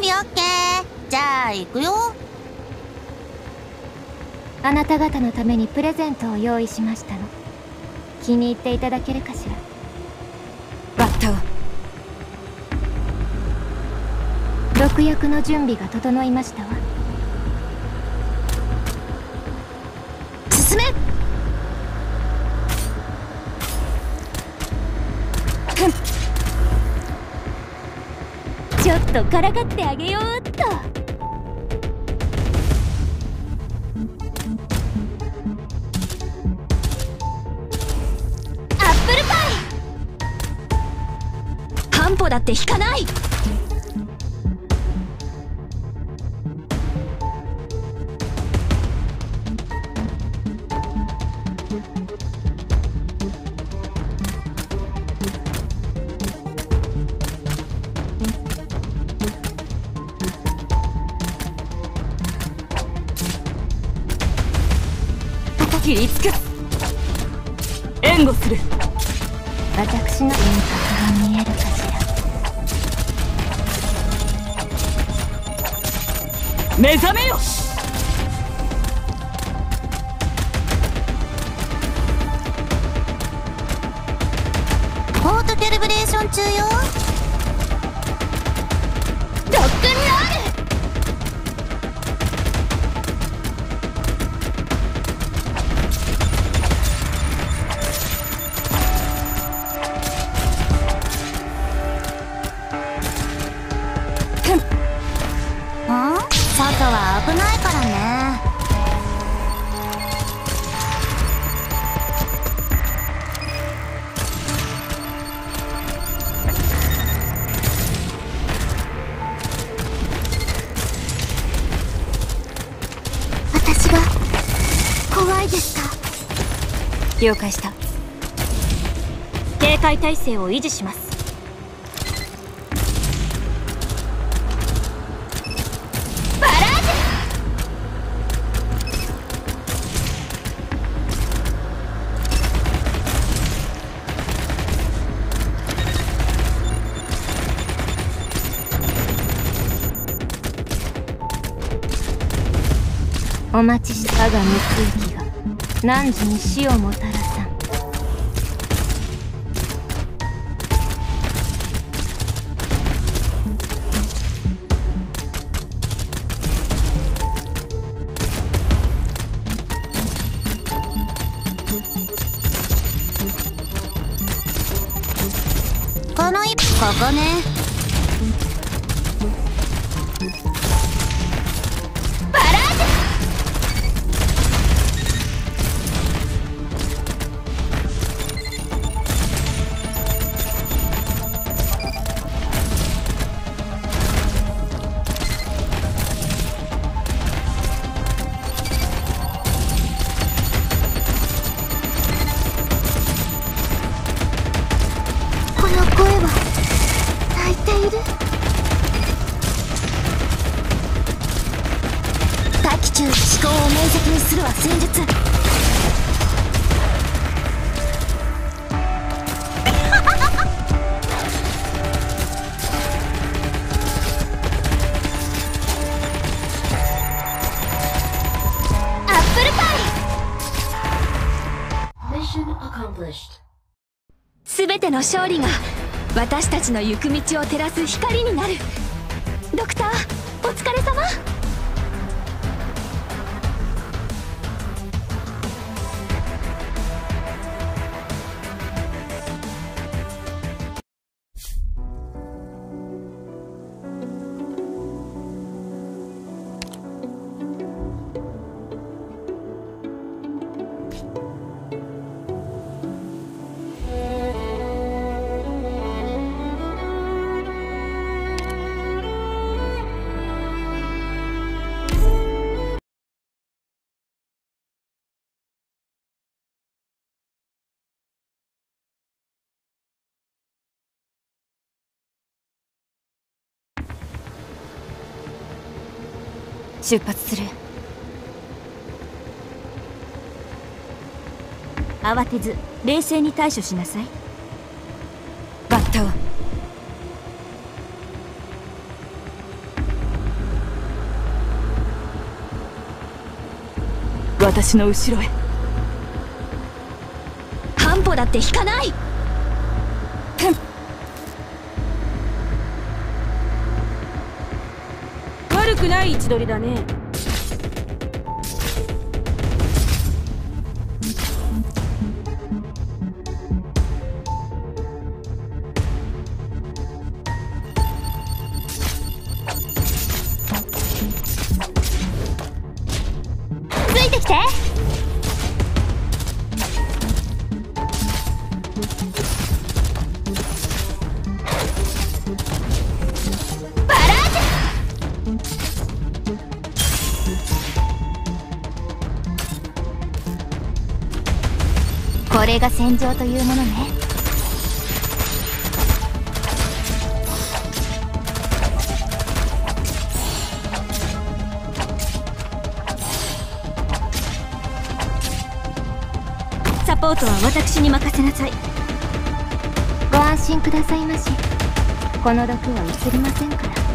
備 OK じゃあ行くよ。あなた方のためにプレゼントを用意しましたの。気に入っていただけるかしら？バッタ毒薬の準備が整いましたわ。進めとからかってあげようっと。アップルパイ。半歩だって引かない。ペルブレーション中よ。怖いですか？了解した。警戒態勢を維持します。バラージお待ちしたが無空気が何時に死をもたらさん。この一歩ここね。声は泣いている。大気中思考を明晰にするは戦術の勝利が私たちの行く道を照らす光になる。出発する。慌てず冷静に対処しなさい。バッタを私の後ろへ。半歩だって引かない。くない位置取りだね。ついてきて。れが戦場というものね。サポートは私に任せなさい。ご安心くださいまし。この毒は移りませんから。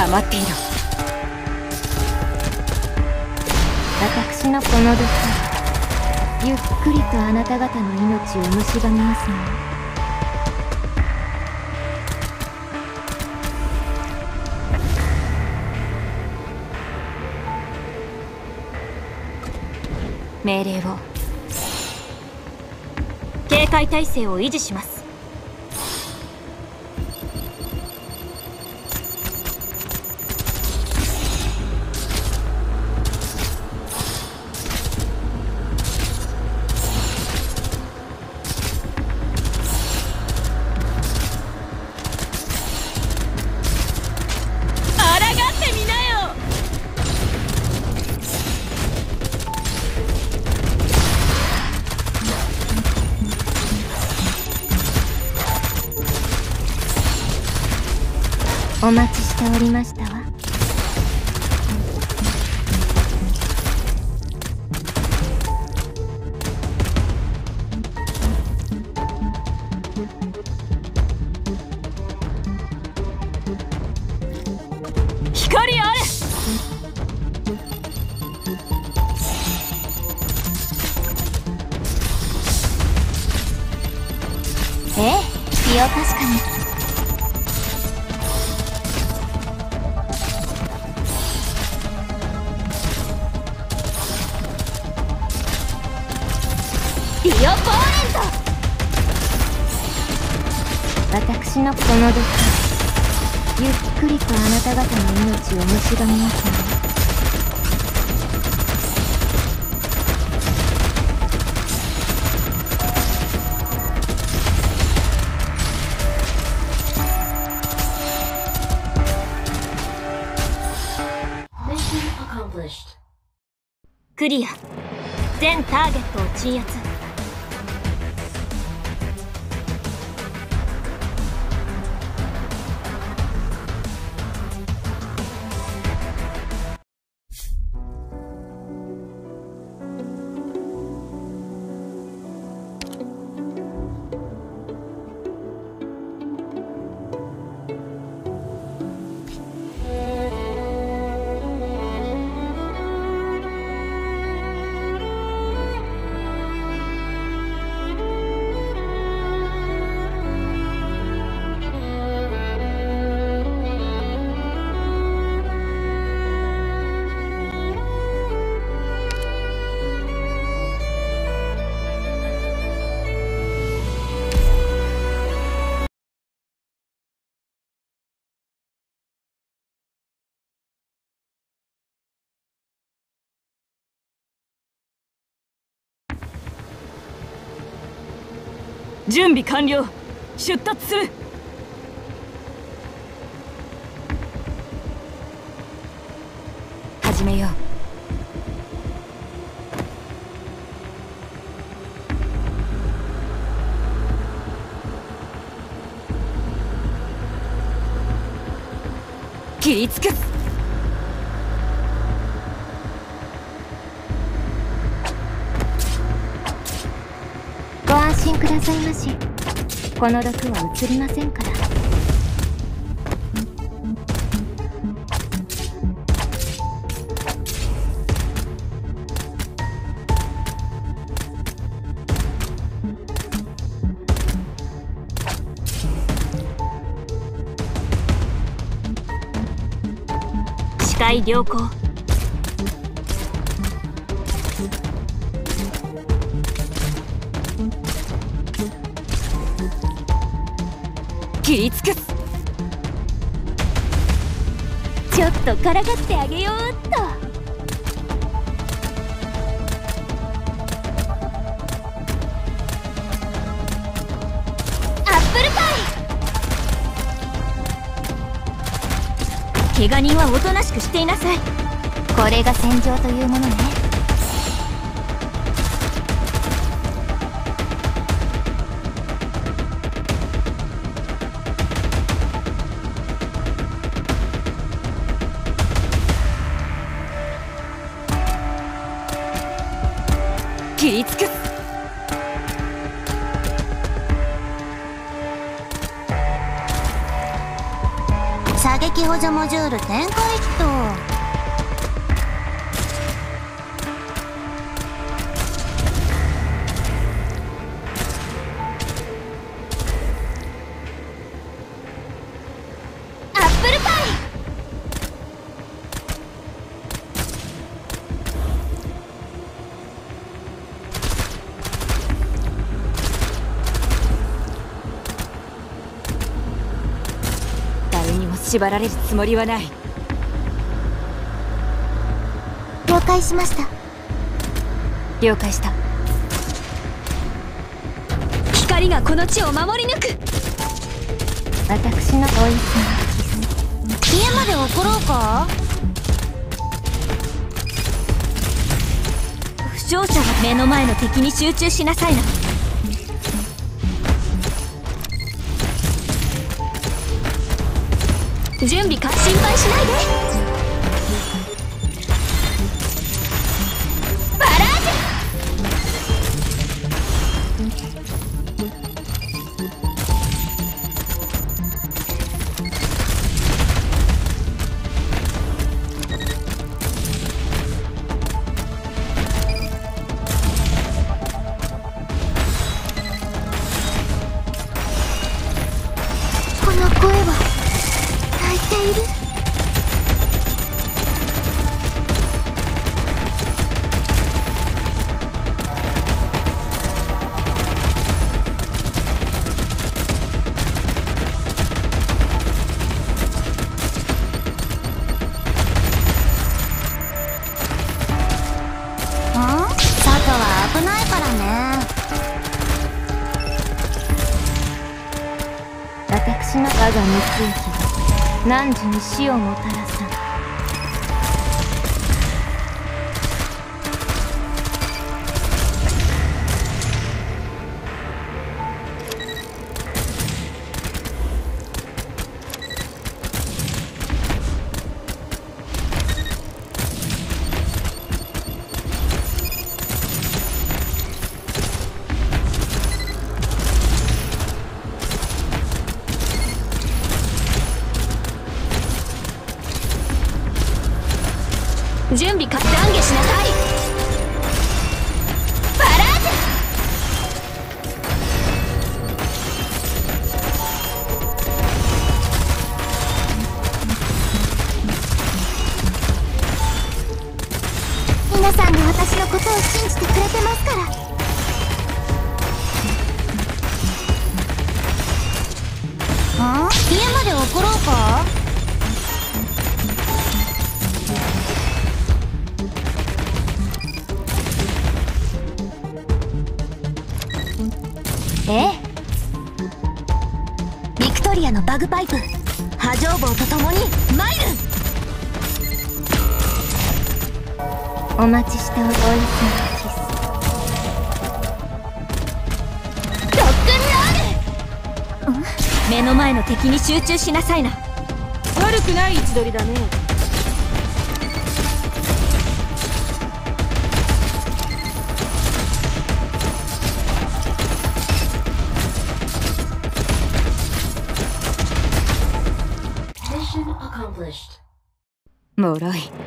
黙っていろ。私のこの毒ゆっくりとあなた方の命を蝕みますの。命令を。警戒態勢を維持します確かに。ディオポーレント。私のこの毒ゆっくりとあなた方の命を蝕みますクリア。全ターゲットを鎮圧。準備完了。出立する。始めよう。切り尽くすくださいまし。この毒は移りませんから。視界良好。切り尽く。すちょっとからかってあげようっと。アップルパイ。怪我人はおとなしくしていなさい。これが戦場というものね。り尽く。す射撃補助モジュール展開縛られるつもりはない。了解しました。了解した。光がこの地を守り抜く。私のおいし家まで送ろうか？負傷者は。目の前の敵に集中しなさいな準備か心配しないで。私の我が熱液が何時に死をもたらす。準備か懺悔しなさい。パイプ波状棒と共に参る。お待ちしておるおいしなキスロックンロール目の前の敵に集中しなさいな。悪くない位置取りだね。脆い。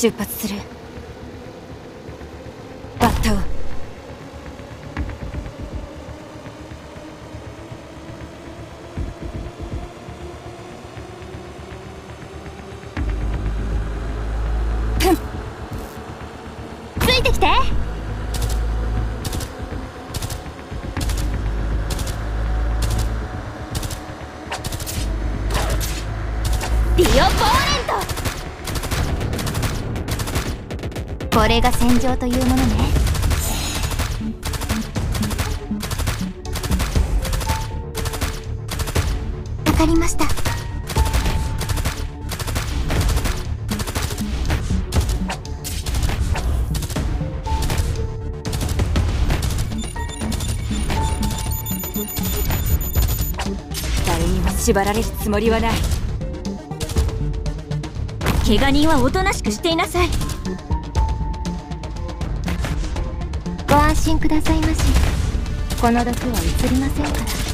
出発するバッタをついてきてディオポーレントこれが戦場というものね。わかりました。誰にも縛られるつもりはない。怪我人はおとなしくしていなさい。心くださいまし。この毒は移りませんから。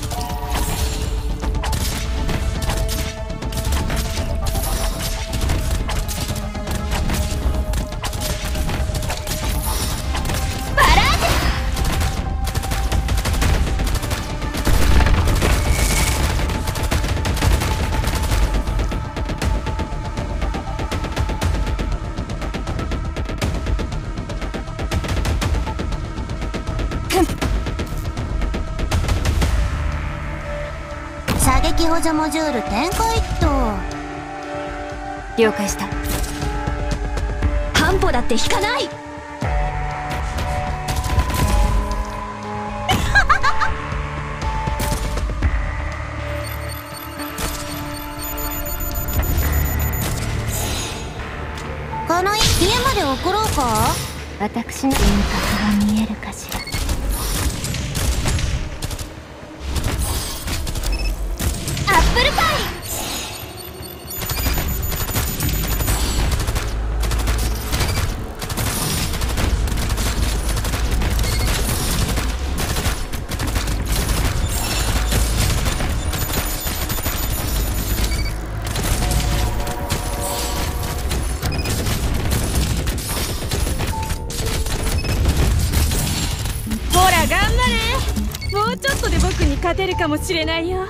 射撃補助モジュール展開っと了解した。半歩だって引かない。この家まで送ろうか？私の輪郭が見えるかしらもしれないよ。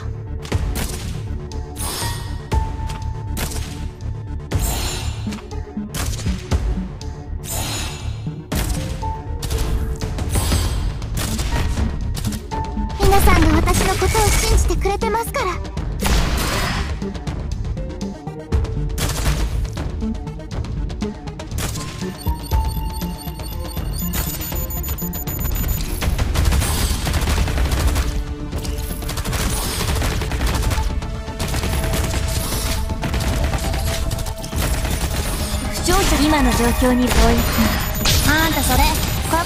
皆さんが私のことを信じてくれてますから。状況に同意あんたそれ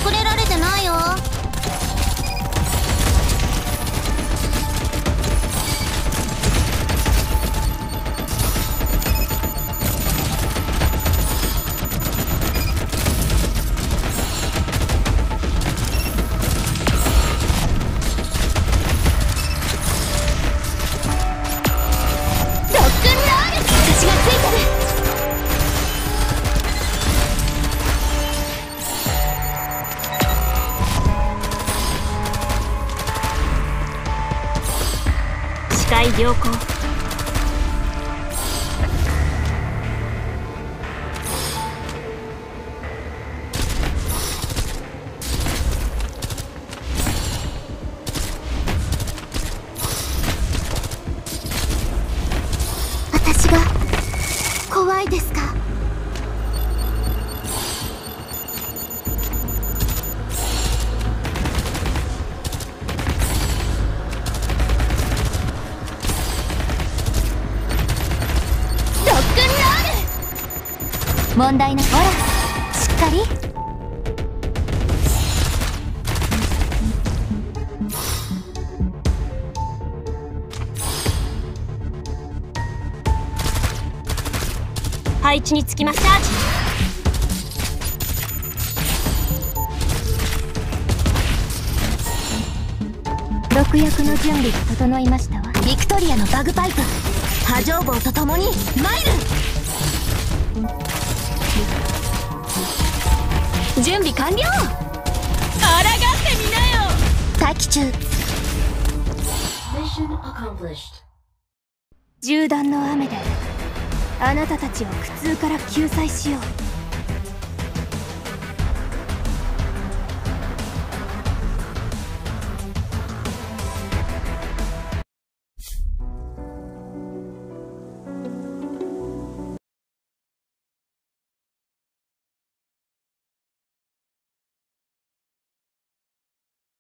隠れられてないよ。が怖いですか？配置につきました。毒薬の準備が整いましたわ。ビクトリアのバグパイプ。波状棒と共にマイル準備完了。抗ってみなよ。待機中。銃弾の雨であなたたちを苦痛から救済しよう。